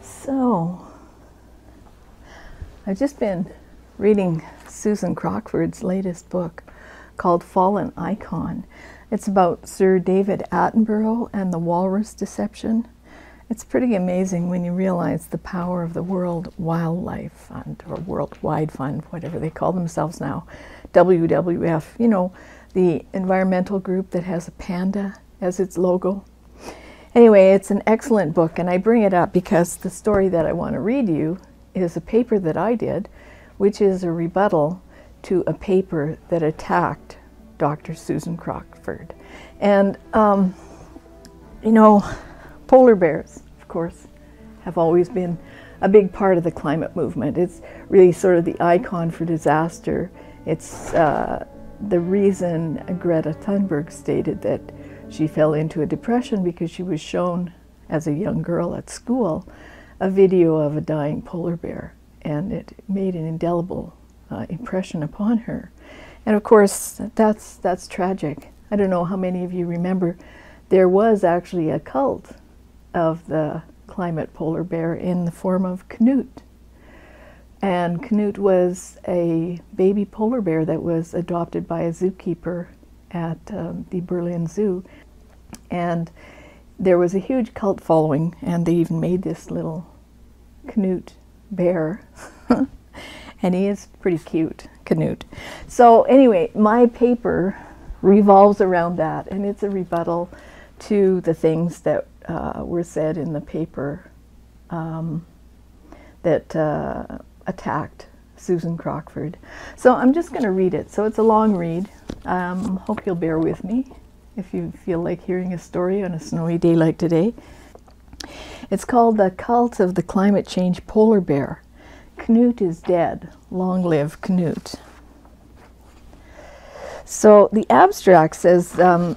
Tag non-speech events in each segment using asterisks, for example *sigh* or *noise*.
So, I've just been reading Susan Crockford's latest book called Fallen Icon. It's about Sir David Attenborough and the walrus deception. It's pretty amazing when you realize the power of the World Wildlife Fund or Worldwide Fund, whatever they call themselves now, WWF, you know, the environmental group that has a panda as its logo. Anyway, it's an excellent book, and I bring it up because the story that I want to read you is a paper that I did, which is a rebuttal to a paper that attacked Dr. Susan Crockford. And, um, you know, polar bears, of course, have always been a big part of the climate movement. It's really sort of the icon for disaster. It's uh, the reason Greta Thunberg stated that she fell into a depression because she was shown as a young girl at school a video of a dying polar bear, and it made an indelible uh, impression upon her. And of course, that's that's tragic. I don't know how many of you remember there was actually a cult of the climate polar bear in the form of Knut. And Knut was a baby polar bear that was adopted by a zookeeper at um, the Berlin Zoo. And there was a huge cult following, and they even made this little Knut bear. *laughs* and he is pretty cute, Knut. So, anyway, my paper revolves around that, and it's a rebuttal to the things that uh, were said in the paper um, that uh, attacked Susan Crockford. So I'm just going to read it. So it's a long read. Um, hope you'll bear with me if you feel like hearing a story on a snowy day like today. It's called The Cult of the Climate Change Polar Bear. Knut is dead. Long live Knut. So the abstract says um,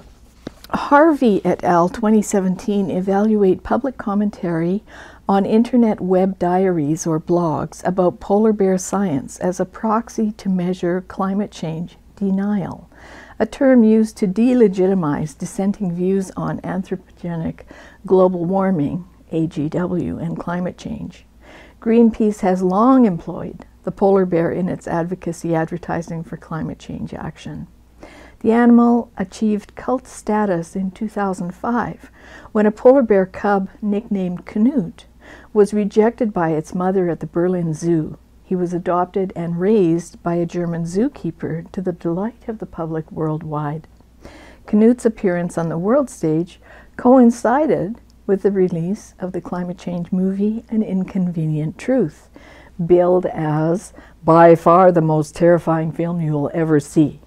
Harvey et al. 2017 evaluate public commentary on internet web diaries or blogs about polar bear science as a proxy to measure climate change denial, a term used to delegitimize dissenting views on anthropogenic global warming, AGW, and climate change. Greenpeace has long employed the polar bear in its advocacy advertising for climate change action. The animal achieved cult status in 2005 when a polar bear cub nicknamed Knut was rejected by its mother at the Berlin Zoo. He was adopted and raised by a German zookeeper to the delight of the public worldwide. Knut's appearance on the world stage coincided with the release of the climate change movie An Inconvenient Truth, billed as by far the most terrifying film you will ever see.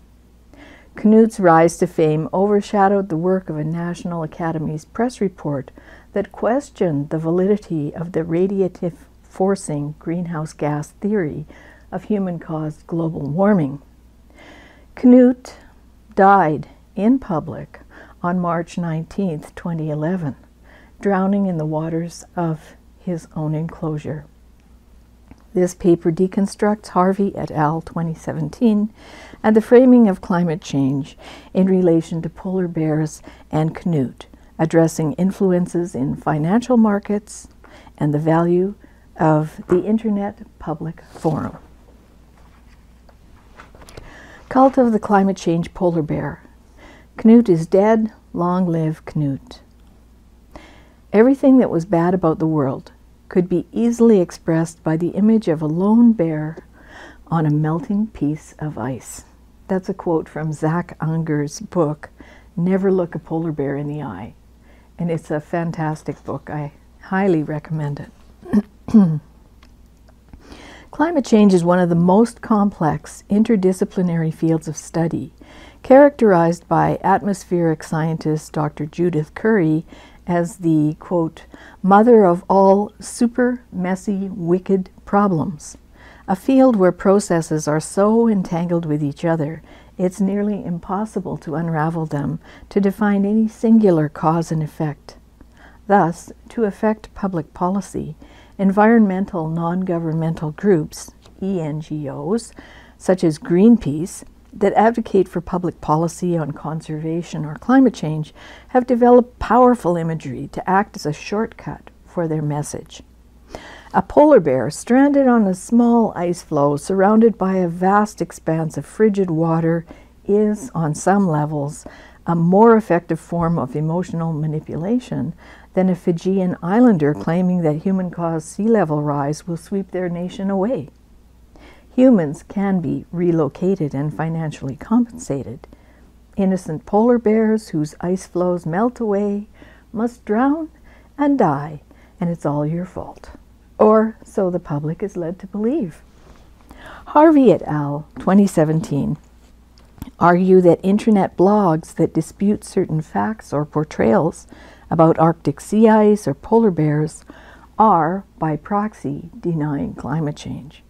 Knut's rise to fame overshadowed the work of a National Academy's press report that questioned the validity of the radiative forcing greenhouse gas theory of human-caused global warming. Knut died in public on March 19, 2011, drowning in the waters of his own enclosure. This paper deconstructs Harvey et al. 2017 and the framing of climate change in relation to polar bears and Knut, addressing influences in financial markets and the value of the Internet Public Forum. Cult of the Climate Change Polar Bear. Knut is dead, long live Knut. Everything that was bad about the world could be easily expressed by the image of a lone bear on a melting piece of ice. That's a quote from Zac Unger's book, Never Look a Polar Bear in the Eye. And it's a fantastic book. I highly recommend it. *clears throat* Climate change is one of the most complex interdisciplinary fields of study, characterized by atmospheric scientist Dr. Judith Curry as the, quote, mother of all super messy, wicked problems. A field where processes are so entangled with each other, it's nearly impossible to unravel them to define any singular cause and effect. Thus, to affect public policy, environmental non-governmental groups, ENGOs, such as Greenpeace, that advocate for public policy on conservation or climate change have developed powerful imagery to act as a shortcut for their message. A polar bear stranded on a small ice floe surrounded by a vast expanse of frigid water is, on some levels, a more effective form of emotional manipulation than a Fijian islander claiming that human caused sea level rise will sweep their nation away. Humans can be relocated and financially compensated. Innocent polar bears whose ice floes melt away must drown and die, and it's all your fault. Or so the public is led to believe. Harvey et al., 2017, argue that internet blogs that dispute certain facts or portrayals about Arctic sea ice or polar bears are, by proxy, denying climate change.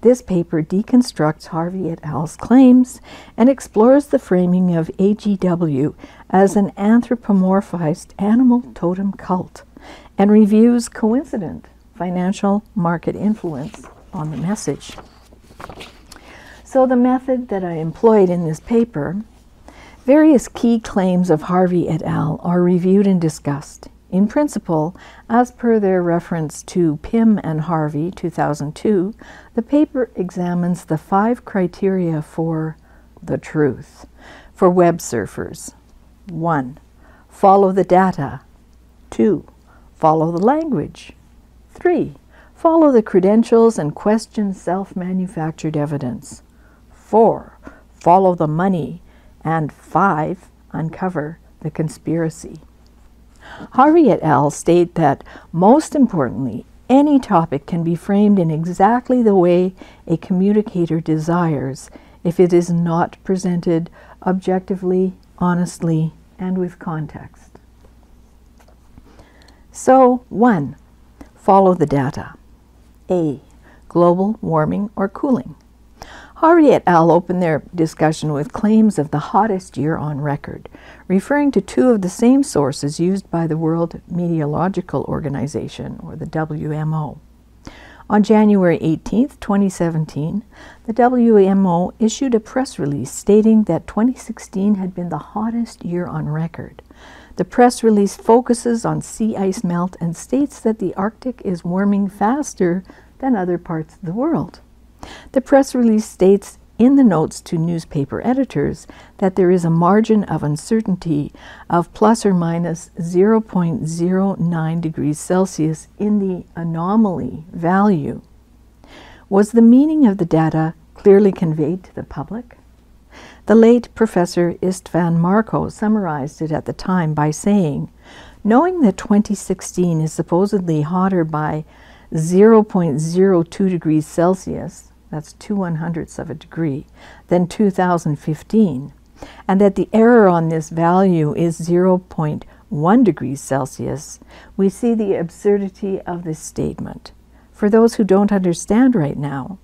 This paper deconstructs Harvey et al.'s claims and explores the framing of AGW as an anthropomorphized animal totem cult and reviews coincident financial market influence on the message. So, the method that I employed in this paper, various key claims of Harvey et al. are reviewed and discussed. In principle, as per their reference to Pym and Harvey, 2002, the paper examines the five criteria for the truth for web surfers. 1. Follow the data. 2. Follow the language. 3. Follow the credentials and question self manufactured evidence. 4. Follow the money. And 5. Uncover the conspiracy. Harvey et al. state that, most importantly, any topic can be framed in exactly the way a communicator desires if it is not presented objectively, honestly, and with context. So, 1. Follow the data. A. Global warming or cooling. Harvey et al. opened their discussion with claims of the hottest year on record, referring to two of the same sources used by the World Meteorological Organization, or the WMO. On January 18, 2017, the WMO issued a press release stating that 2016 had been the hottest year on record. The press release focuses on sea ice melt and states that the Arctic is warming faster than other parts of the world. The press release states in the notes to newspaper editors that there is a margin of uncertainty of plus or minus 0.09 degrees Celsius in the anomaly value. Was the meaning of the data clearly conveyed to the public? The late Professor Istvan Marko summarized it at the time by saying, Knowing that 2016 is supposedly hotter by 0.02 degrees Celsius, that's two one hundredths of a degree, than 2015, and that the error on this value is 0.1 degrees Celsius, we see the absurdity of this statement. For those who don't understand right now,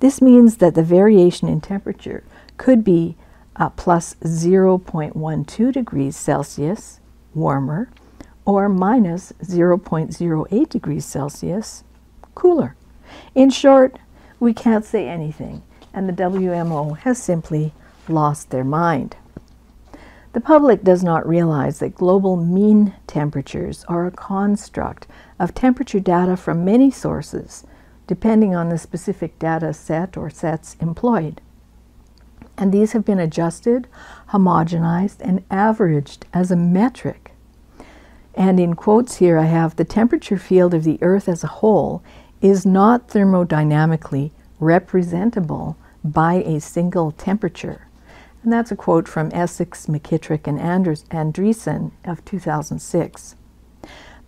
this means that the variation in temperature could be uh, plus 0.12 degrees Celsius, warmer, or minus 0.08 degrees Celsius, cooler. In short, we can't say anything, and the WMO has simply lost their mind. The public does not realize that global mean temperatures are a construct of temperature data from many sources, depending on the specific data set or sets employed. And these have been adjusted, homogenized, and averaged as a metric. And in quotes here, I have the temperature field of the Earth as a whole is not thermodynamically representable by a single temperature. And that's a quote from Essex, McKitrick, and Anders, Andresen of 2006.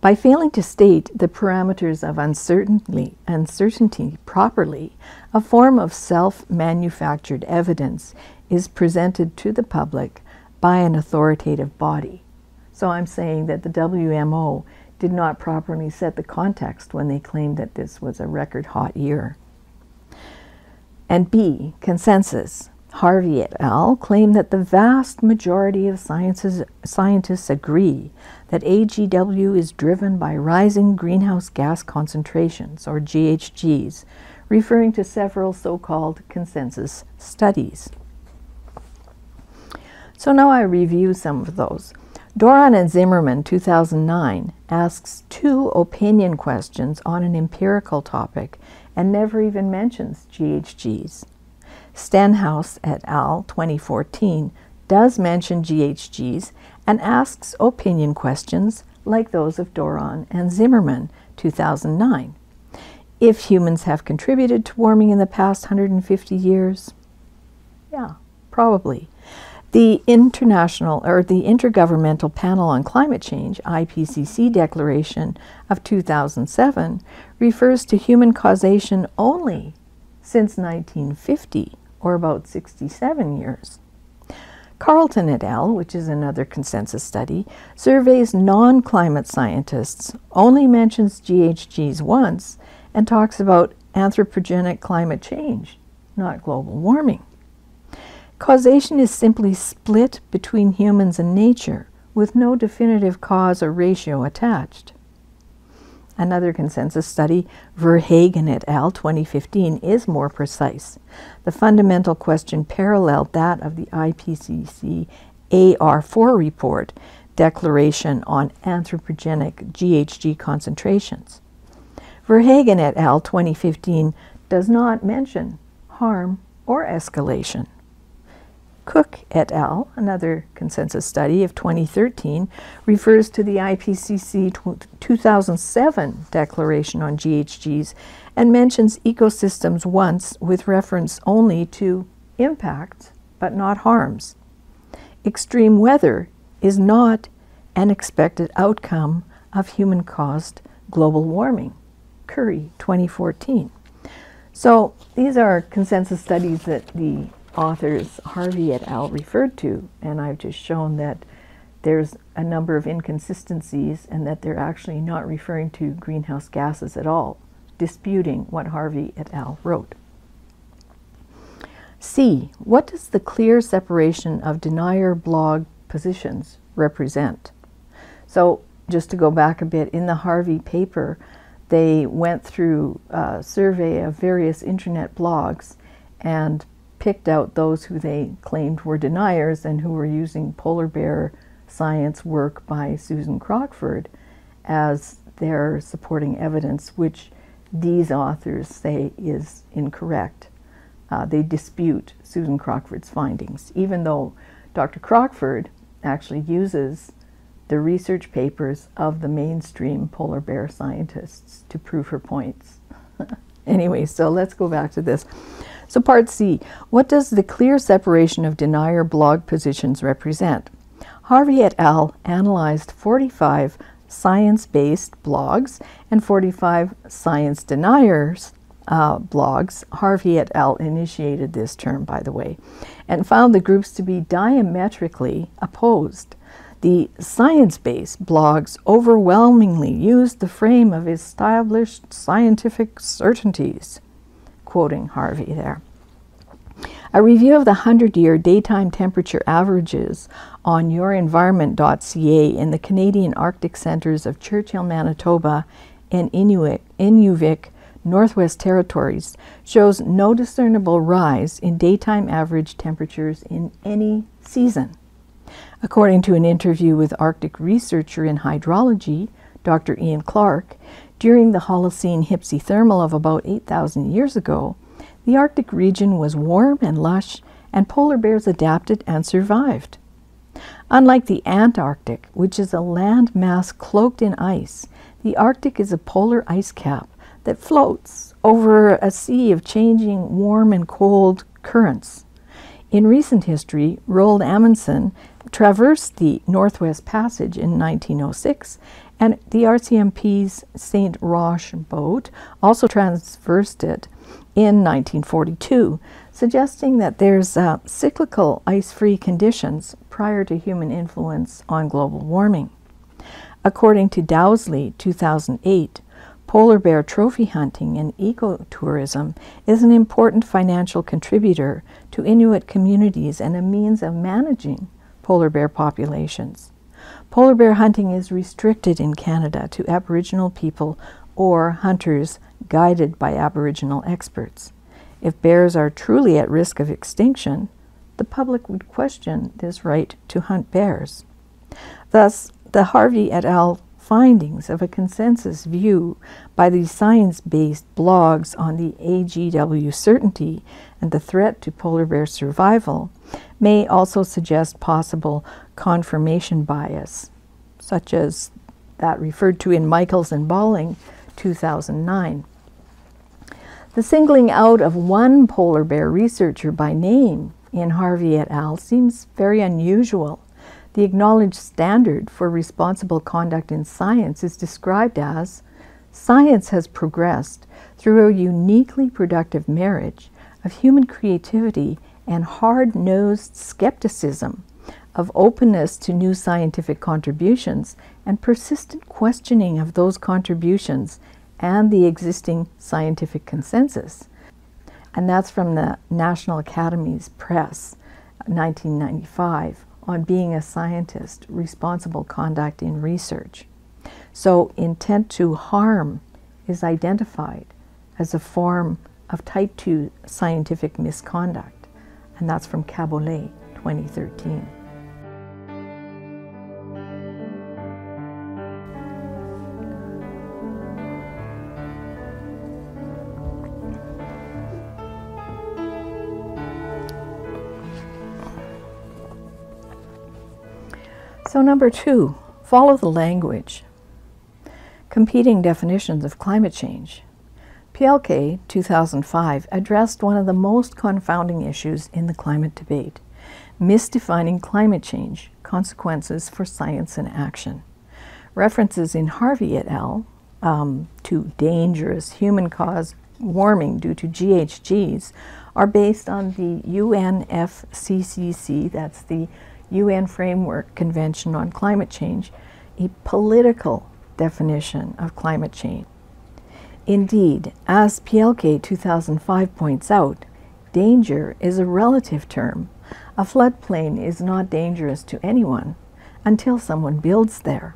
By failing to state the parameters of uncertainty, uncertainty properly, a form of self manufactured evidence is presented to the public by an authoritative body. So I'm saying that the WMO did not properly set the context when they claimed that this was a record hot year. And B, consensus. Harvey et al. claim that the vast majority of scientists agree that AGW is driven by rising greenhouse gas concentrations, or GHGs, referring to several so called consensus studies. So now I review some of those. Doran and Zimmerman, 2009, asks two opinion questions on an empirical topic and never even mentions GHGs. Stenhouse et al., 2014, does mention GHGs and asks opinion questions like those of Doran and Zimmerman, 2009. If humans have contributed to warming in the past 150 years, yeah, probably. The International or the Intergovernmental Panel on Climate Change, IPCC declaration of 2007 refers to human causation only since 1950 or about 67 years. Carlton et al., which is another consensus study, surveys non climate scientists, only mentions GHGs once, and talks about anthropogenic climate change, not global warming. Causation is simply split between humans and nature, with no definitive cause or ratio attached. Another consensus study, Verheggen et al. 2015, is more precise. The fundamental question paralleled that of the IPCC AR4 report, Declaration on Anthropogenic GHG Concentrations. Verheggen et al. 2015 does not mention harm or escalation. Cook et al., another consensus study of 2013, refers to the IPCC 2007 declaration on GHGs and mentions ecosystems once with reference only to impacts but not harms. Extreme weather is not an expected outcome of human caused global warming. Curry, 2014. So these are consensus studies that the authors Harvey et al. referred to, and I've just shown that there's a number of inconsistencies and that they're actually not referring to greenhouse gases at all, disputing what Harvey et al. wrote. C. What does the clear separation of denier blog positions represent? So, just to go back a bit, in the Harvey paper, they went through a survey of various internet blogs and picked out those who they claimed were deniers and who were using polar bear science work by Susan Crockford as their supporting evidence, which these authors say is incorrect. Uh, they dispute Susan Crockford's findings, even though Dr. Crockford actually uses the research papers of the mainstream polar bear scientists to prove her points. *laughs* anyway, so let's go back to this. So part C, what does the clear separation of denier blog positions represent? Harvey et al. analyzed 45 science-based blogs and 45 science deniers uh, blogs. Harvey et al. initiated this term, by the way, and found the groups to be diametrically opposed. The science-based blogs overwhelmingly used the frame of established scientific certainties quoting Harvey there. A review of the 100 year daytime temperature averages on yourenvironment.ca in the Canadian Arctic centres of Churchill, Manitoba and Inuvik, Inuvik, Northwest Territories shows no discernible rise in daytime average temperatures in any season. According to an interview with Arctic researcher in hydrology, Dr. Ian Clark, during the Holocene hypsothermal of about 8,000 years ago, the Arctic region was warm and lush, and polar bears adapted and survived. Unlike the Antarctic, which is a land mass cloaked in ice, the Arctic is a polar ice cap that floats over a sea of changing warm and cold currents. In recent history, Roald Amundsen traversed the Northwest Passage in 1906 and the RCMP's St. Roch boat also traversed it in 1942, suggesting that there's uh, cyclical ice-free conditions prior to human influence on global warming. According to Dowsley, 2008, polar bear trophy hunting and ecotourism is an important financial contributor to Inuit communities and a means of managing polar bear populations. Polar bear hunting is restricted in Canada to Aboriginal people or hunters guided by Aboriginal experts. If bears are truly at risk of extinction, the public would question this right to hunt bears. Thus, the Harvey et al. findings of a consensus view by the science based blogs on the AGW certainty and the threat to polar bear survival may also suggest possible confirmation bias, such as that referred to in Michaels and Balling 2009. The singling out of one polar bear researcher by name in Harvey et al. seems very unusual. The acknowledged standard for responsible conduct in science is described as Science has progressed through a uniquely productive marriage of human creativity and hard nosed skepticism, of openness to new scientific contributions, and persistent questioning of those contributions and the existing scientific consensus. And that's from the National Academies Press, 1995, on being a scientist, responsible conduct in research. So, intent to harm is identified as a form of type 2 scientific misconduct, and that's from Cabolet 2013. So, number two, follow the language. Competing definitions of climate change. Pielke, 2005, addressed one of the most confounding issues in the climate debate misdefining climate change, consequences for science and action. References in Harvey et al. Um, to dangerous human caused warming due to GHGs are based on the UNFCCC, that's the UN Framework Convention on Climate Change, a political definition of climate change. Indeed, as Pielke 2005 points out, danger is a relative term. A floodplain is not dangerous to anyone until someone builds there,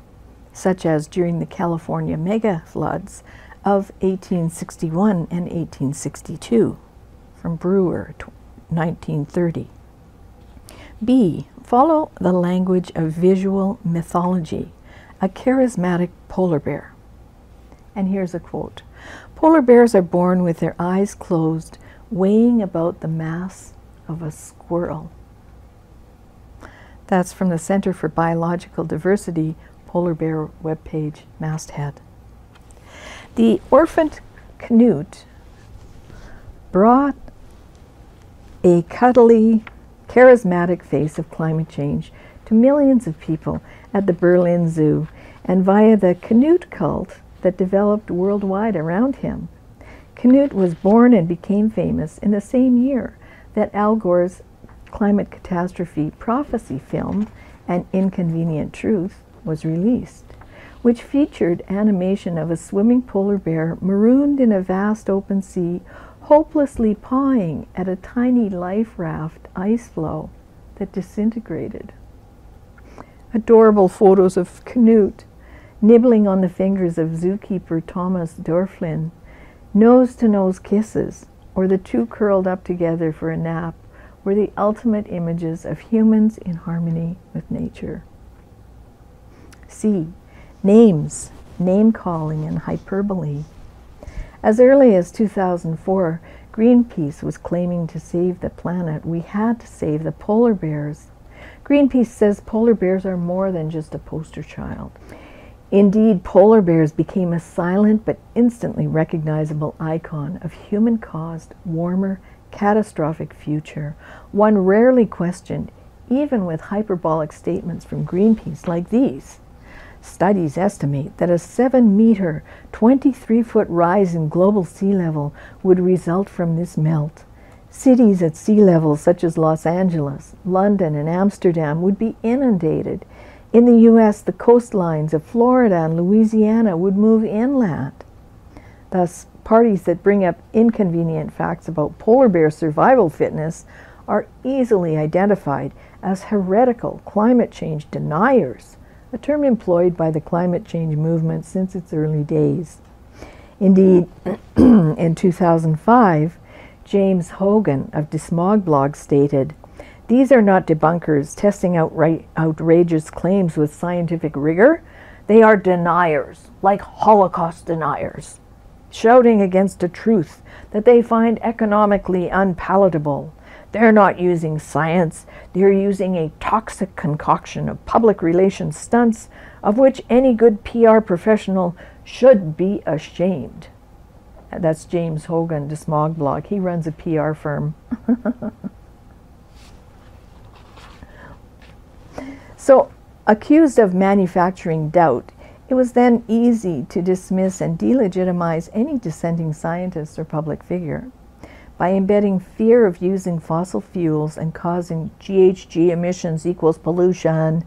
such as during the California mega floods of 1861 and 1862, from Brewer, 1930. B. Follow the language of visual mythology, a charismatic polar bear. And here's a quote Polar bears are born with their eyes closed, weighing about the mass of a squirrel. That's from the Center for Biological Diversity Polar Bear webpage masthead. The orphaned Knut brought a cuddly charismatic face of climate change to millions of people at the Berlin Zoo and via the Knut cult that developed worldwide around him. Knut was born and became famous in the same year that Al Gore's climate catastrophe prophecy film, An Inconvenient Truth, was released, which featured animation of a swimming polar bear marooned in a vast open sea hopelessly pawing at a tiny life raft ice floe that disintegrated. Adorable photos of Knut nibbling on the fingers of zookeeper Thomas Dörflein, nose to nose kisses, or the two curled up together for a nap were the ultimate images of humans in harmony with nature. C. Names, name calling, and hyperbole. As early as 2004, Greenpeace was claiming to save the planet. We had to save the polar bears. Greenpeace says polar bears are more than just a poster child. Indeed, polar bears became a silent but instantly recognizable icon of human caused, warmer, catastrophic future, one rarely questioned, even with hyperbolic statements from Greenpeace like these. Studies estimate that a 7 meter, 23 foot rise in global sea level would result from this melt. Cities at sea level, such as Los Angeles, London, and Amsterdam, would be inundated. In the U.S., the coastlines of Florida and Louisiana would move inland. Thus, parties that bring up inconvenient facts about polar bear survival fitness are easily identified as heretical climate change deniers a term employed by the climate change movement since its early days. Indeed, *clears throat* in 2005, James Hoggan of Desmogblog stated, These are not debunkers testing outright outrageous claims with scientific rigor. They are deniers, like Holocaust deniers, shouting against a truth that they find economically unpalatable. They're not using science, they're using a toxic concoction of public relations stunts of which any good PR professional should be ashamed. That's James Hoggan, the Smog Blog. He runs a PR firm. *laughs* so, accused of manufacturing doubt, it was then easy to dismiss and delegitimize any dissenting scientist or public figure. By embedding fear of using fossil fuels and causing GHG emissions equals pollution,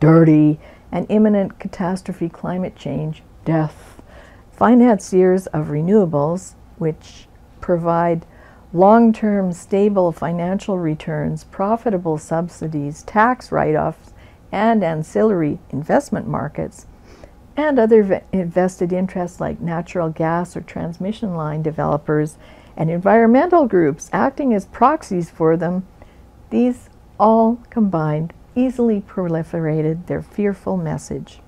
dirty, and imminent catastrophe climate change, death. Financiers of renewables, which provide long term stable financial returns, profitable subsidies, tax write offs, and ancillary investment markets, and other invested interests like natural gas or transmission line developers and environmental groups acting as proxies for them, these all combined easily proliferated their fearful message.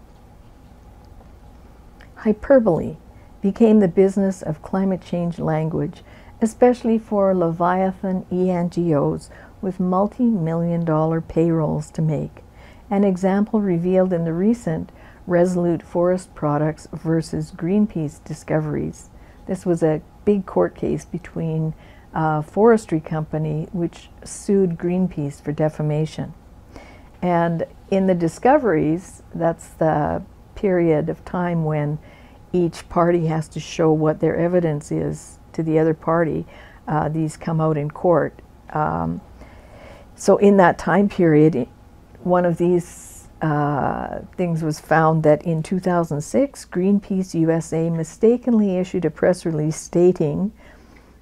Hyperbole became the business of climate change language, especially for Leviathan ENGOs with multi million dollar payrolls to make. An example revealed in the recent Resolute Forest Products versus Greenpeace discoveries. This was a big court case between a forestry company which sued Greenpeace for defamation. And in the discoveries, that's the period of time when each party has to show what their evidence is to the other party. Uh, these come out in court. Um, so, in that time period, one of these uh, things was found that in 2006, Greenpeace USA mistakenly issued a press release stating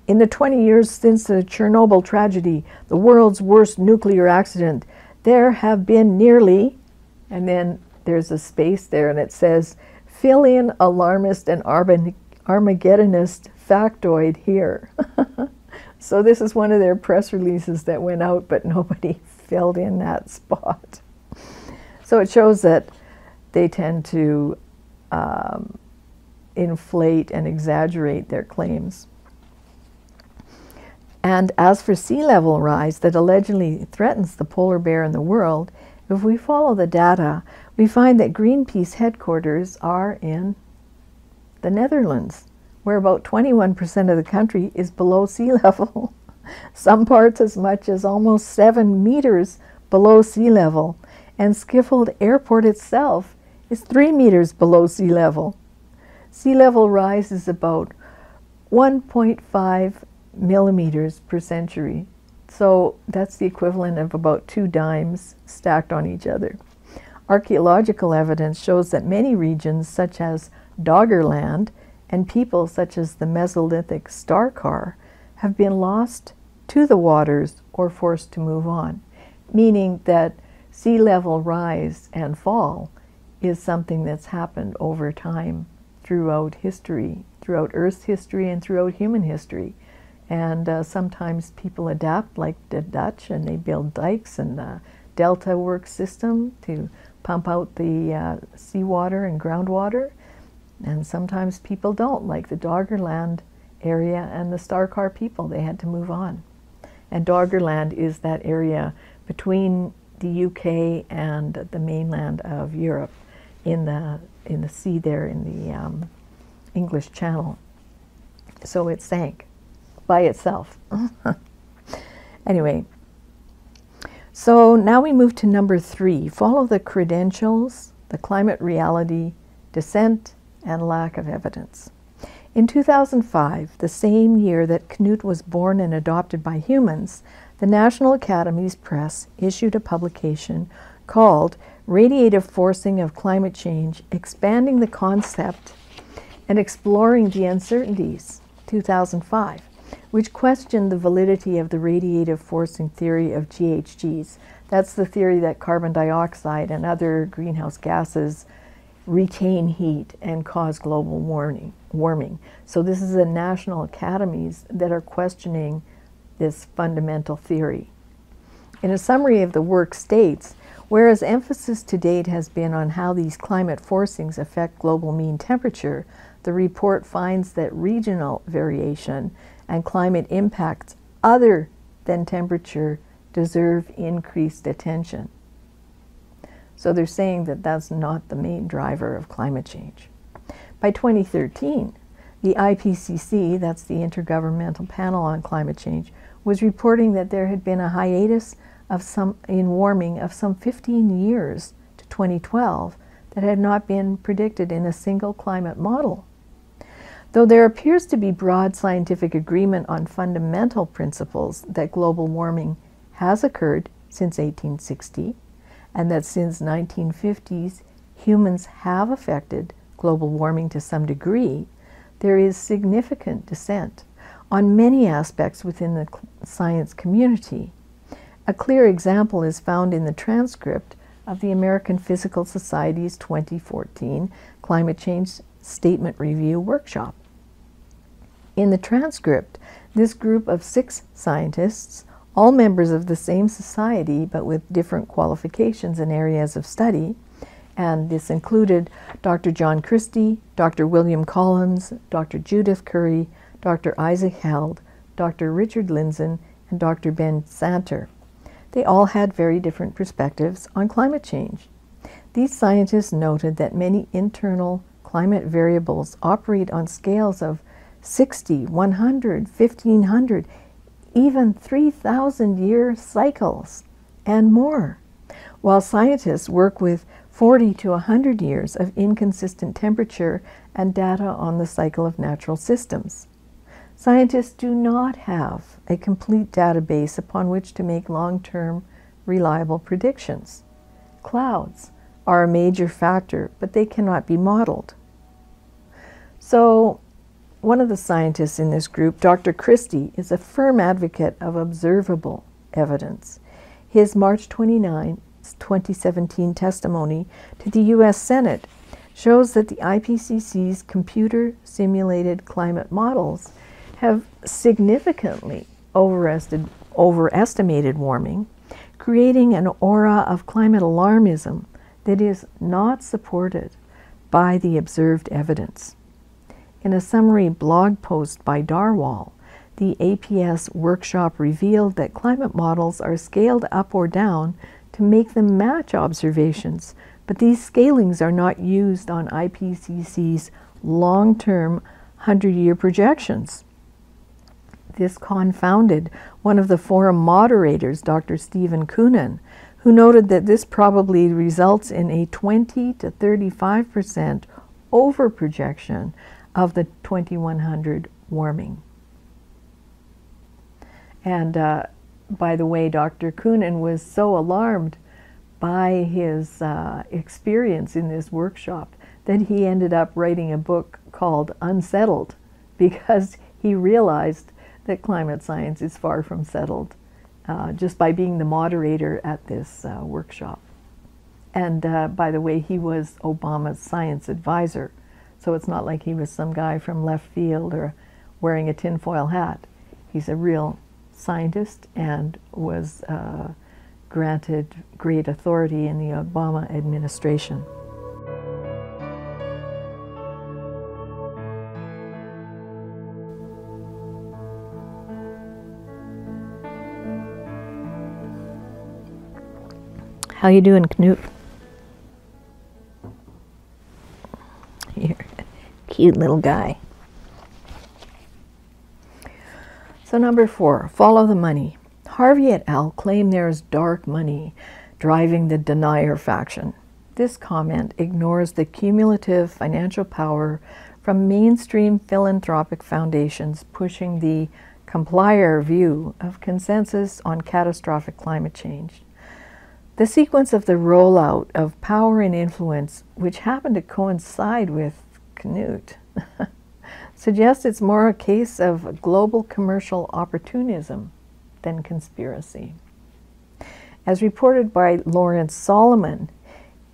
In the 20 years since the Chernobyl tragedy, the world's worst nuclear accident, there have been nearly, and then there's a space there and it says, fill in alarmist and Armageddonist factoid here. *laughs* so this is one of their press releases that went out, but *laughs* nobody filled in that *laughs* spot. So it shows that they tend to um, inflate and exaggerate their claims. And as for sea level rise that allegedly threatens the polar bear in the world, if we follow the data, we find that Greenpeace headquarters are in the Netherlands, where about 21% of the country is below sea *laughs* level. Some parts as much as almost seven meters below sea level, and Schiphol Airport itself is three meters below sea level. Sea level rise is about 1.5 millimeters per century. So that's the equivalent of about two dimes stacked on each other. Archaeological evidence shows that many regions, such as Doggerland, and people such as the Mesolithic Star Carr, have been lost to the waters or forced to move on, meaning that sea level rise and fall is something that's happened over time throughout history, throughout Earth's history, and throughout human history. And uh, sometimes people adapt, like the Dutch, and they build dikes and the delta work system to pump out the uh, seawater and groundwater. And sometimes people don't, like the Doggerland area and the Star Carr people. They had to move on. And Doggerland is that area between the UK and the mainland of Europe in the, in the sea there in the um, English Channel. So it sank by itself. *laughs* anyway, so now we move to number three follow the credentials, the climate reality, dissent, and lack of evidence. In 2005, the same year that Knut was born and adopted by humans, the National Academies Press issued a publication called Radiative Forcing of Climate Change Expanding the Concept and Exploring the Uncertainties, 2005 which questioned the validity of the radiative forcing theory of GHGs. That's the theory that carbon dioxide and other greenhouse gases retain heat and cause global warming. warming. So this is the national academies that are questioning this fundamental theory. In a summary of the work states, whereas emphasis to date has been on how these climate forcings affect global mean temperature, the report finds that regional variation and climate impacts other than temperature deserve increased attention. So they're saying that that's not the main driver of climate change. By 2013, the IPCC, that's the Intergovernmental Panel on Climate Change, was reporting that there had been a hiatus of some in warming of some 15 years to 2012 that had not been predicted in a single climate model. Though there appears to be broad scientific agreement on fundamental principles that global warming has occurred since 1860 and that since 1950s humans have affected global warming to some degree, there is significant dissent on many aspects within the science community. A clear example is found in the transcript of the American Physical Society's 2014 Climate Change Statement Review Workshop. In the transcript, this group of six scientists, all members of the same society but with different qualifications and areas of study, and this included Dr. John Christy, Dr. William Collins, Dr. Judith Curry, Dr. Isaac Held, Dr. Richard Lindzen, and Dr. Ben Santer. They all had very different perspectives on climate change. These scientists noted that many internal climate variables operate on scales of 60, 100, 1500, even 3,000 year cycles and more, while scientists work with 40 to 100 years of inconsistent temperature and data on the cycle of natural systems. Scientists do not have a complete database upon which to make long-term reliable predictions. Clouds are a major factor, but they cannot be modeled. So one of the scientists in this group, Dr. Christy, is a firm advocate of observable evidence. His March 29, 2017 testimony to the U.S. Senate shows that the IPCC's computer simulated climate models have significantly overestimated warming, creating an aura of climate alarmism that is not supported by the observed evidence. In a summary blog post by Darwall, the APS workshop revealed that climate models are scaled up or down to make them match observations, but these scalings are not used on IPCC's long-term 100-year projections. This confounded one of the forum moderators, Dr. Steven Koonin, who noted that this probably results in a 20 to 35 percent overprojection of the 2100 warming. And uh, by the way, Dr. Koonin was so alarmed by his uh, experience in this workshop that he ended up writing a book called Unsettled *laughs* because he realized that climate science is far from settled uh, just by being the moderator at this uh, workshop. And uh, by the way, he was Obama's science advisor, so it's not like he was some guy from left field or wearing a tinfoil hat. He's a real scientist and was uh, granted great authority in the Obama administration. How you doing, Knut? Cute little guy. So number four, follow the money. Harvey et al. claim there is dark money driving the denier faction. This comment ignores the cumulative financial power from mainstream philanthropic foundations pushing the complier view of consensus on catastrophic climate change. The sequence of the rollout of power and influence, which happened to coincide with Knut, *laughs* suggests it's more a case of global commercial opportunism than conspiracy. As reported by Lawrence Solomon,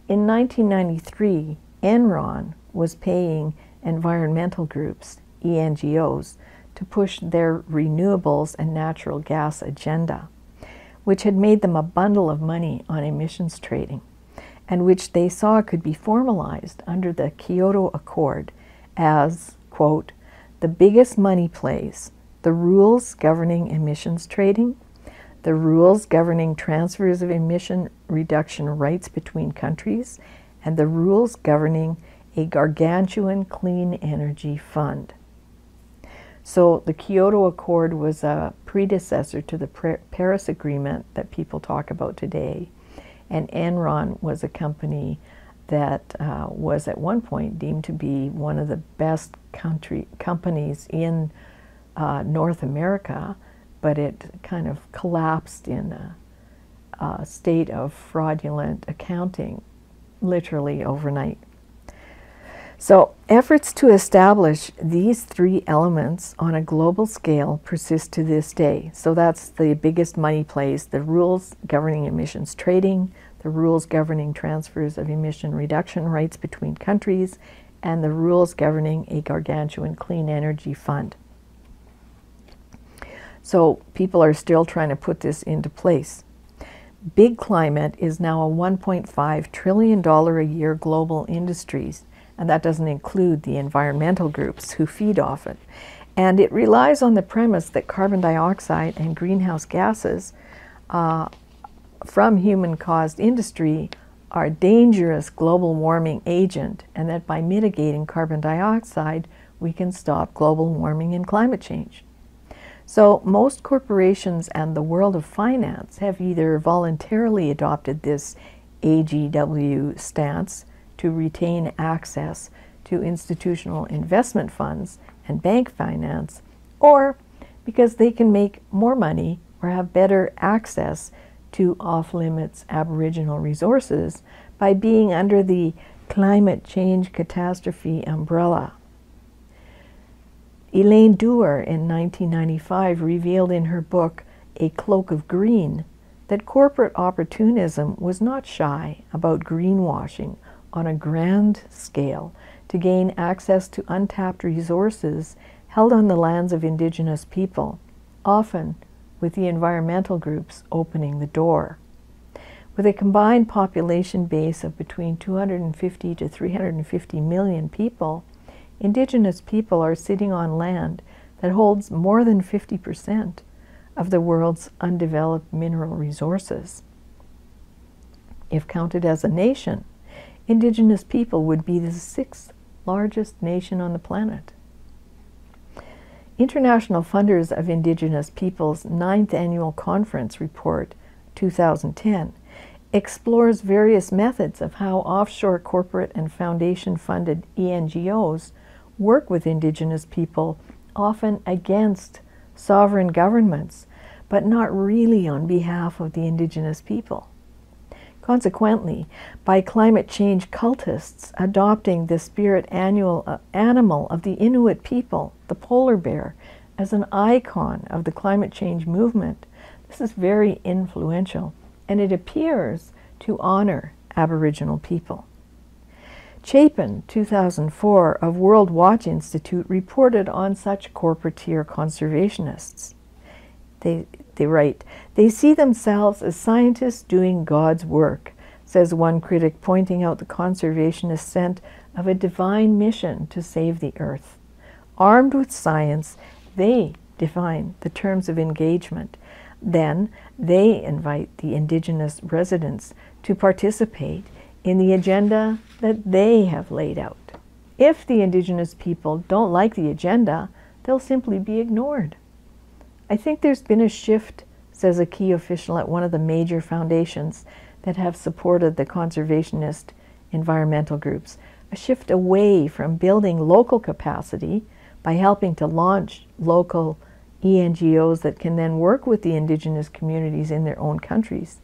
in 1993, Enron was paying environmental groups, ENGOs, to push their renewables and natural gas agenda. which had made them a bundle of money on emissions trading, and which they saw could be formalized under the Kyoto Accord as, quote, the biggest money plays, the rules governing emissions trading, the rules governing transfers of emission reduction rights between countries, and the rules governing a gargantuan clean energy fund. So the Kyoto Accord was a predecessor to the Paris Agreement that people talk about today. And Enron was a company that uh, was at one point deemed to be one of the best country companies in uh, North America, but it kind of collapsed in a, a state of fraudulent accounting literally overnight. So, efforts to establish these three elements on a global scale persist to this day. So, that's the biggest money plays the rules governing emissions trading, the rules governing transfers of emission reduction rights between countries, and the rules governing a gargantuan clean energy fund. So, people are still trying to put this into place. Big climate is now a $1.5 trillion a year global industries and that doesn't include the environmental groups who feed off it. And it relies on the premise that carbon dioxide and greenhouse gases uh, from human caused industry are a dangerous global warming agent, and that by mitigating carbon dioxide, we can stop global warming and climate change. So, most corporations and the world of finance have either voluntarily adopted this AGW stance to retain access to institutional investment funds and bank finance, or because they can make more money or have better access to off limits Aboriginal resources by being under the climate change catastrophe umbrella. Elaine Dewar in 1995 revealed in her book A Cloak of Green that corporate opportunism was not shy about greenwashing on a grand scale to gain access to untapped resources held on the lands of indigenous people, often with the environmental groups opening the door. With a combined population base of between 250 to 350 million people, indigenous people are sitting on land that holds more than 50% of the world's undeveloped mineral resources. If counted as a nation, indigenous people would be the sixth largest nation on the planet. International Funders of Indigenous Peoples' ninth annual conference report, 2010, explores various methods of how offshore corporate and foundation funded ENGOs work with Indigenous people, often against sovereign governments, but not really on behalf of the Indigenous people. Consequently, by climate change cultists adopting the spirit annual uh, animal of the Inuit people, the polar bear, as an icon of the climate change movement, this is very influential and it appears to honor Aboriginal people. Chapin, 2004, of World Watch Institute, reported on such corporateer conservationists. They, they write, they see themselves as scientists doing God's work, says one critic, pointing out the conservationist scent of a divine mission to save the earth. Armed with science, they define the terms of engagement. Then they invite the indigenous residents to participate in the agenda that they have laid out. If the indigenous people don't like the agenda, they'll simply be ignored. I think there's been a shift, says a key official at one of the major foundations that have supported the conservationist environmental groups, a shift away from building local capacity by helping to launch local ENGOs that can then work with the indigenous communities in their own countries.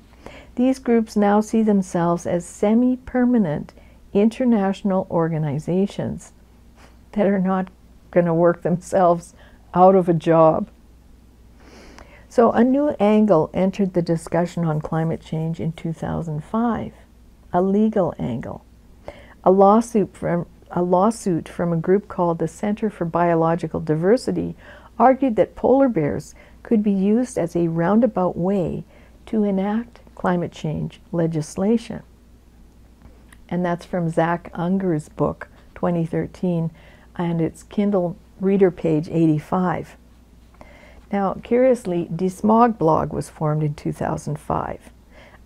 These groups now see themselves as semi permanent international organizations that are not going to work themselves out of a job. So a new angle entered the discussion on climate change in 2005, a legal angle. A lawsuit from a lawsuit from a group called the Center for Biological Diversity argued that polar bears could be used as a roundabout way to enact climate change legislation. And that's from Zac Unger's book, 2013, and it's Kindle Reader page 85. Now, curiously, Desmog blog was formed in 2005,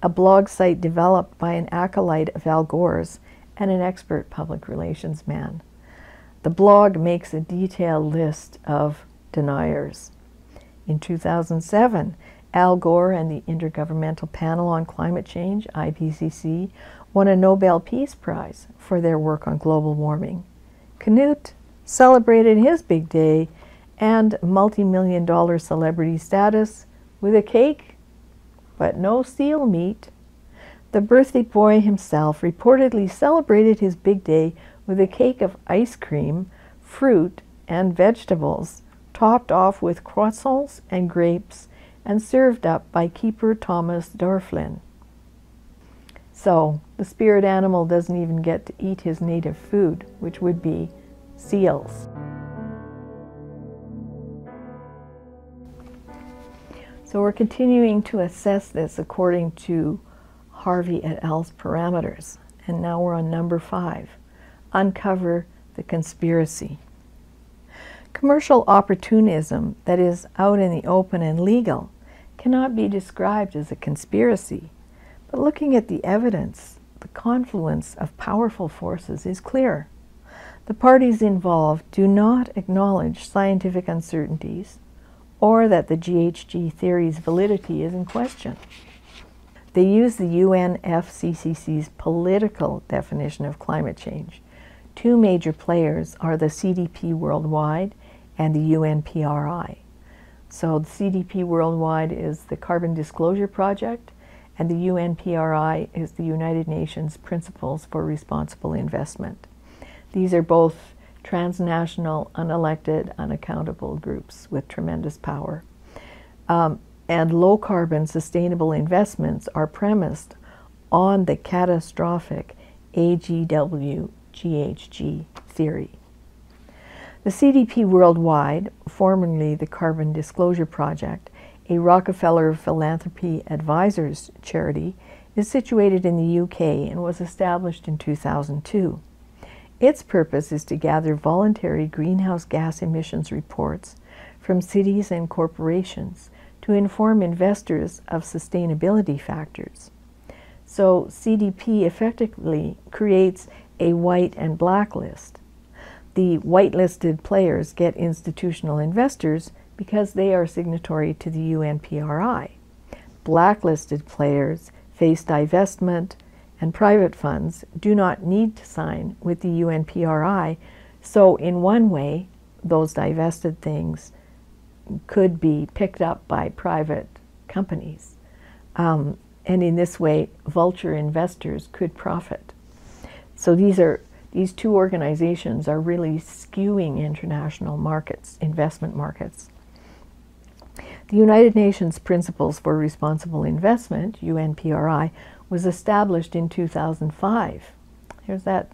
a blog site developed by an acolyte of Al Gore's and an expert public relations man. The blog makes a detailed list of deniers. In 2007, Al Gore and the Intergovernmental Panel on Climate Change, IPCC, won a Nobel Peace Prize for their work on global warming. Knut celebrated his big day and multi-million dollar celebrity status with a cake, but no seal meat. The birthday boy himself reportedly celebrated his big day with a cake of ice cream, fruit, and vegetables, topped off with croissants and grapes, and served up by keeper Thomas Dörflein. So, the spirit animal doesn't even get to eat his native food, which would be seals. So we're continuing to assess this according to Harvey et al.'s parameters. And now we're on number five, uncover the conspiracy. Commercial opportunism that is out in the open and legal cannot be described as a conspiracy. But looking at the evidence, the confluence of powerful forces is clear. The parties involved do not acknowledge scientific uncertainties or that the GHG theory's validity is in question. They use the UNFCCC's political definition of climate change. Two major players are the CDP Worldwide and the UNPRI. So the CDP Worldwide is the Carbon Disclosure Project, and the UNPRI is the United Nations Principles for Responsible Investment. These are both transnational, unelected, unaccountable groups with tremendous power. Um, and low carbon sustainable investments are premised on the catastrophic AGW GHG theory. The CDP Worldwide, formerly the Carbon Disclosure Project, a Rockefeller Philanthropy Advisors charity, is situated in the UK and was established in 2002. Its purpose is to gather voluntary greenhouse gas emissions reports from cities and corporations to inform investors of sustainability factors. So CDP effectively creates a white and black list. The whitelisted players get institutional investors because they are signatory to the UNPRI. Blacklisted players face divestment, and private funds do not need to sign with the UNPRI. So, in one way, those divested things could be picked up by private companies. Um, and in this way, vulture investors could profit. So these are these two organizations are really skewing international markets, investment markets. The United Nations Principles for Responsible Investment, UNPRI, was established in 2005. Here's that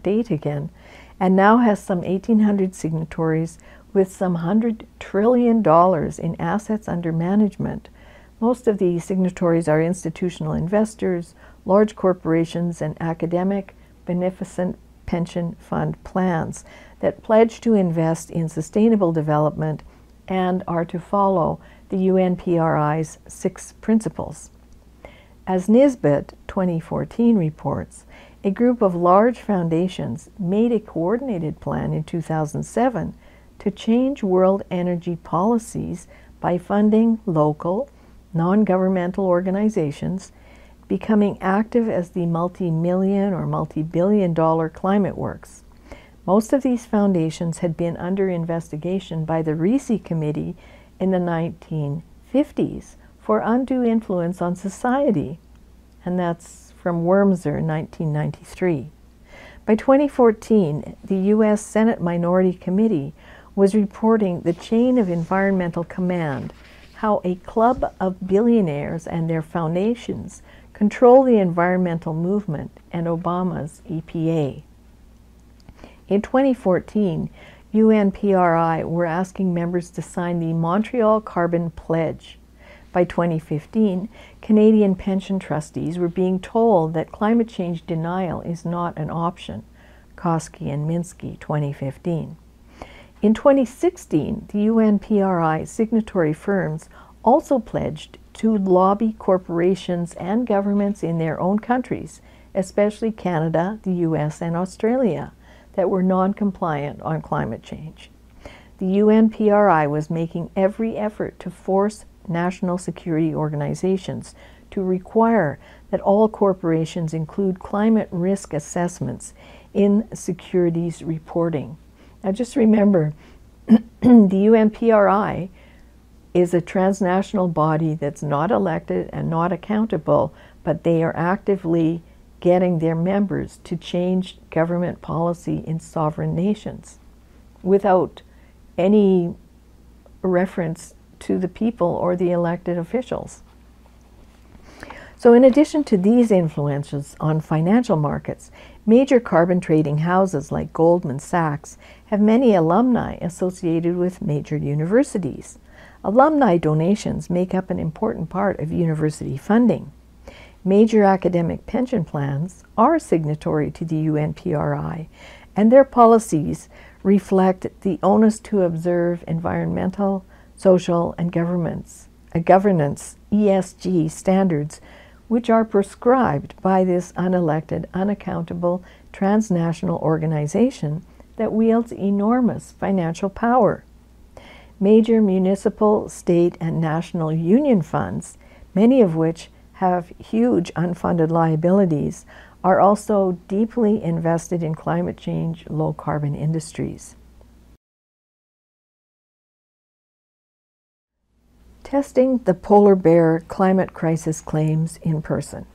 date again. And now has some 1,800 signatories with some $100 trillion in assets under management. Most of the signatories are institutional investors, large corporations, and academic, beneficent pension fund plans that pledge to invest in sustainable development and are to follow the UNPRI's six principles. As Nisbet 2014 reports, a group of large foundations made a coordinated plan in 2007 to change world energy policies by funding local, non governmental organizations, becoming active as the multi million or multi billion dollar Climate Works. Most of these foundations had been under investigation by the Reece Committee in the 1950s for undue influence on society, and that's from Wormser, 1993. By 2014, the U.S. Senate Minority Committee was reporting the chain of environmental command, how a club of billionaires and their foundations control the environmental movement and Obama's EPA. In 2014, UNPRI were asking members to sign the Montreal Carbon Pledge, By 2015, Canadian pension trustees were being told that climate change denial is not an option. Koski and Minsky, 2015. In 2016, the UNPRI signatory firms also pledged to lobby corporations and governments in their own countries, especially Canada, the US, and Australia, that were non compliant on climate change. The UNPRI was making every effort to force national security organizations to require that all corporations include climate risk assessments in securities reporting. Now, just remember *clears throat* the UNPRI is a transnational body that's not elected and not accountable, but they are actively getting their members to change government policy in sovereign nations without any reference to the people or the elected officials. So, in addition to these influences on financial markets, major carbon trading houses like Goldman Sachs have many alumni associated with major universities. Alumni donations make up an important part of university funding. Major academic pension plans are signatory to the UNPRI, and their policies reflect the onus to observe environmental, social, and governments, uh, governance ESG standards which are prescribed by this unelected, unaccountable transnational organization that wields enormous financial power. Major municipal, state, and national union funds, many of which have huge unfunded liabilities, are also deeply invested in climate change low carbon industries. Testing the polar bear climate crisis claims in person.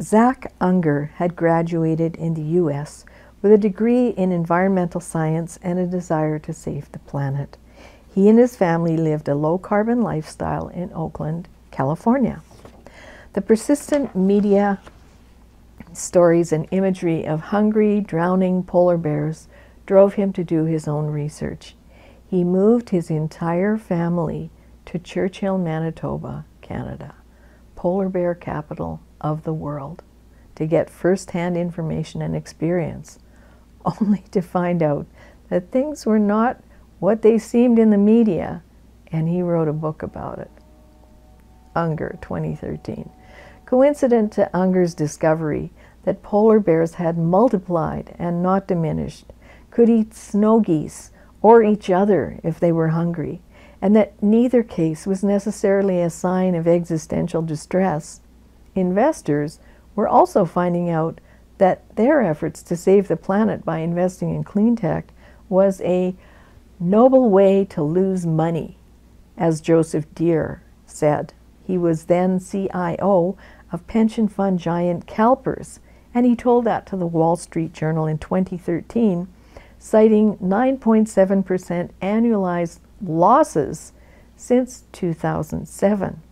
Zac Unger had graduated in the U.S. with a degree in environmental science and a desire to save the planet. He and his family lived a low carbon lifestyle in Oakland, California. The persistent media stories and imagery of hungry, drowning polar bears drove him to do his own research. He moved his entire family to Churchill, Manitoba, Canada, polar bear capital of the world, to get first-hand information and experience, *laughs* only to find out that things were not what they seemed in the media, and he wrote a book about it. Unger, 2013. Coincident to Unger's discovery that polar bears had multiplied and not diminished, could eat snow geese or each other if they were hungry, and that neither case was necessarily a sign of existential distress. Investors were also finding out that their efforts to save the planet by investing in clean tech was a noble way to lose money, as Joseph Dear said. He was then CIO of pension fund giant CalPERS, and he told that to the Wall Street Journal in 2013, citing 9.7% annualized losses since 2007.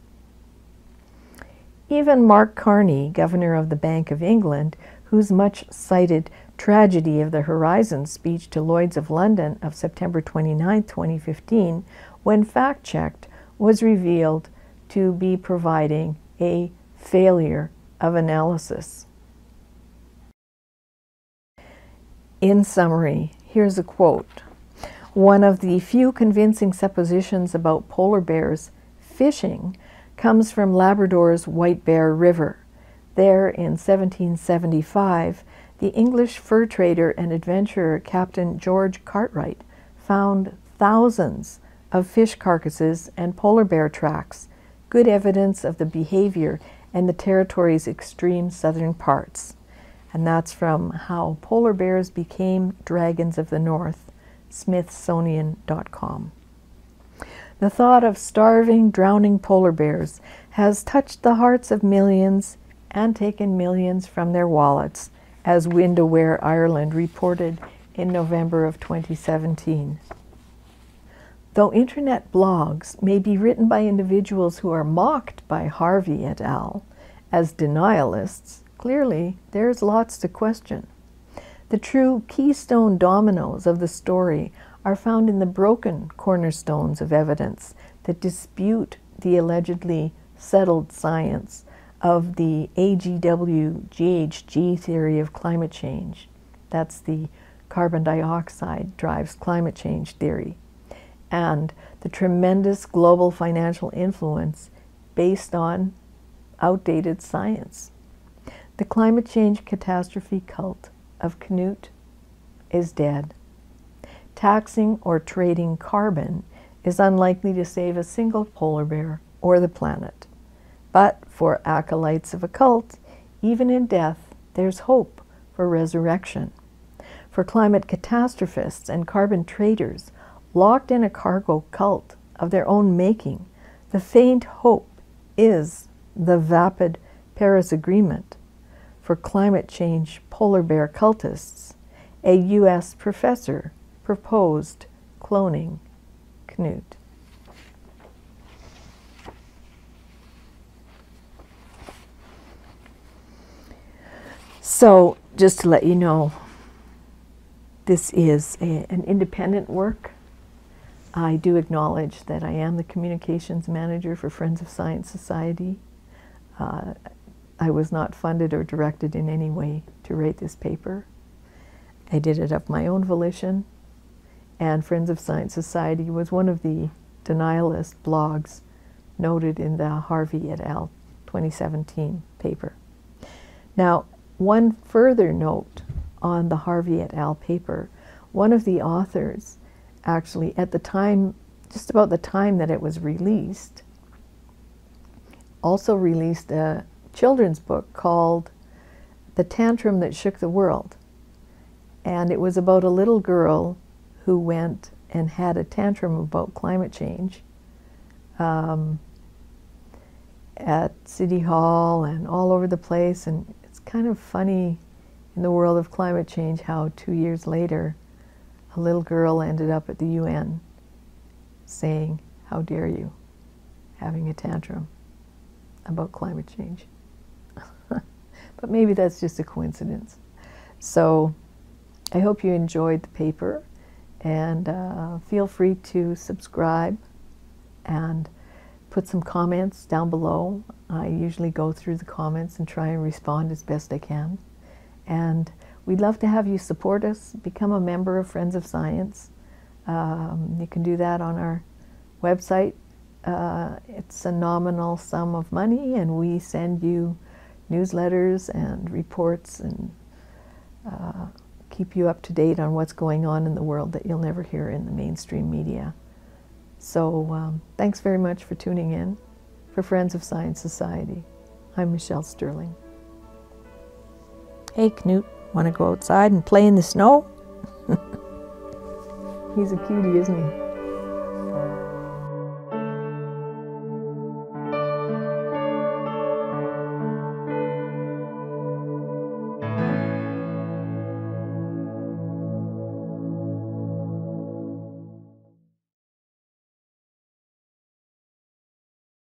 Even Mark Carney, governor of the Bank of England, whose much cited Tragedy of the Horizon speech to Lloyds of London of September 29, 2015, when fact checked, was revealed to be providing a failure of analysis. In summary, here's a quote one of the few convincing suppositions about polar bears fishing comes from Labrador's White Bear River. There, in 1775, the English fur trader and adventurer Captain George Cartwright found thousands of fish carcasses and polar bear tracks, good evidence of the behavior in the territory's extreme southern parts. And that's from How Polar Bears Became Dragons of the North Smithsonian.com. The thought of starving, drowning polar bears has touched the hearts of millions and taken millions from their wallets, as WindAware Ireland reported in November of 2017. Though internet blogs may be written by individuals who are mocked by Harvey et al. as denialists, clearly there's lots to question. The true keystone dominoes of the story are found in the broken cornerstones of evidence that dispute the allegedly settled science of the AGW GHG theory of climate change. That's the carbon dioxide drives climate change theory. And the tremendous global financial influence based on outdated science. The climate change catastrophe cult of Knut is dead. Taxing or trading carbon is unlikely to save a single polar bear or the planet. But for acolytes of a cult, even in death, there's hope for resurrection. For climate catastrophists and carbon traders locked in a cargo cult of their own making, the faint hope is the vapid Paris Agreement. For climate change polar bear cultists, a U.S. professor proposed cloning Knut. So, just to let you know, this is a, an independent work. I do acknowledge that I am the communications manager for Friends of Science Society. Uh, I was not funded or directed in any way to write this paper. I did it of my own volition, and Friends of Science Society was one of the denialist blogs noted in the Harvey et al. 2017 paper. Now, one further note on the Harvey et al. paper, one of the authors actually at the time, just about the time that it was released, also released a children's book called The Tantrum That Shook the World. And it was about a little girl who went and had a tantrum about climate change um, at City Hall and all over the place. And it's kind of funny in the world of climate change how two years later, a little girl ended up at the UN saying, How dare you, having a tantrum about climate change. But maybe that's just a coincidence. So I hope you enjoyed the paper and uh, feel free to subscribe and put some comments down below. I usually go through the comments and try and respond as best I can. And we'd love to have you support us, become a member of Friends of Science. Um, you can do that on our website. Uh, it's a nominal sum of money, and we send you newsletters and reports and uh, keep you up to date on what's going on in the world that you'll never hear in the mainstream media. So um, thanks very much for tuning in for Friends of Science Society. I'm Michelle Sterling. Hey Knut, want to go outside and play in the snow? *laughs* He's a cutie, isn't he?